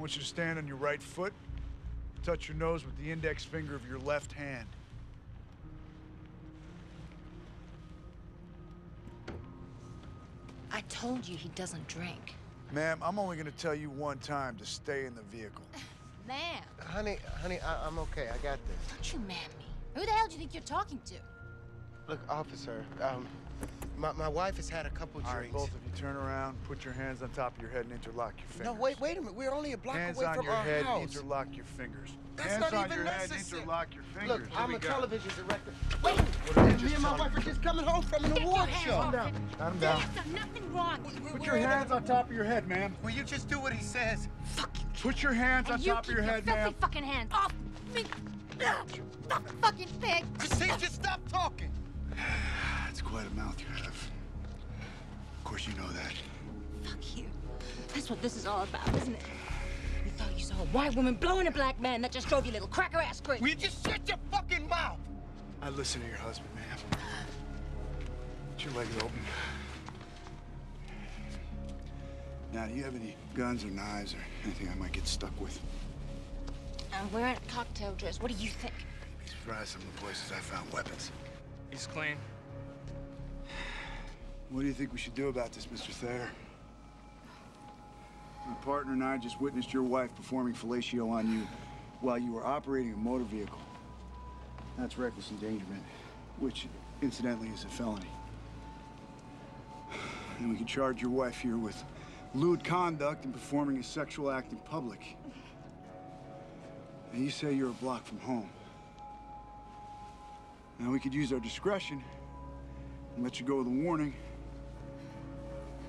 I want you to stand on your right foot, touch your nose with the index finger of your left hand. I told you he doesn't drink. Ma'am, I'm only gonna tell you one time to stay in the vehicle. Ma'am, Honey, honey, I, I'm okay. I got this. don't you man me. Who the hell do you think you're talking to? Look, officer, um, my, my wife has had a couple All right, drinks. both of you turn around, put your hands on top of your head and interlock your fingers. no, wait, wait a minute. We're only a block Hands away on your head, house. interlock your fingers. That's hands not on even your head, necessary. interlock your fingers. Look, Here I'm a go. television director. Wait! What did I Me and my wife are just coming home from an Get award show. off down. Calm down. is nothing wrong. Put We're your hands on top of your head, ma'am. Will you just do what he says? Fuck you. Put your hands on you top of keep your head, filthy ma'am. fucking hands off me. Stop fucking pig. Christine, just stop talking. That's quite a mouth you have. Of course you know that. Fuck you. That's what this is all about, isn't it? You thought you saw a white woman blowing a black man that just drove your little cracker ass crazy. Will you just shut your fucking mouth? I listen to your husband, ma'am. Put your legs open. Now, do you have any guns or knives or anything I might get stuck with? Uh, I'm wearing a cocktail dress. What do you think? Be surprised some of the places I found weapons. He's clean. What do you think we should do about this, Mr. Thayer? My partner and I just witnessed your wife performing fellatio on you while you were operating a motor vehicle. That's reckless endangerment, which, incidentally, is a felony. And we can charge your wife here with lewd conduct and performing a sexual act in public. And you say you're a block from home. Now, we could use our discretion and let you go with a warning,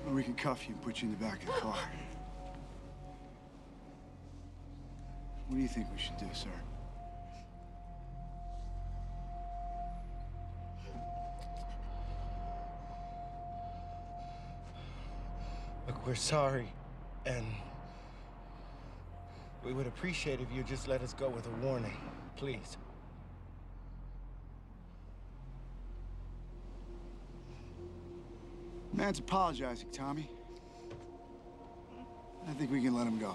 or we can cuff you and put you in the back of the car. What do you think we should do, sir? Look, we're sorry, and we would appreciate if you just let us go with a warning, please. Man's apologizing, Tommy. I think we can let him go.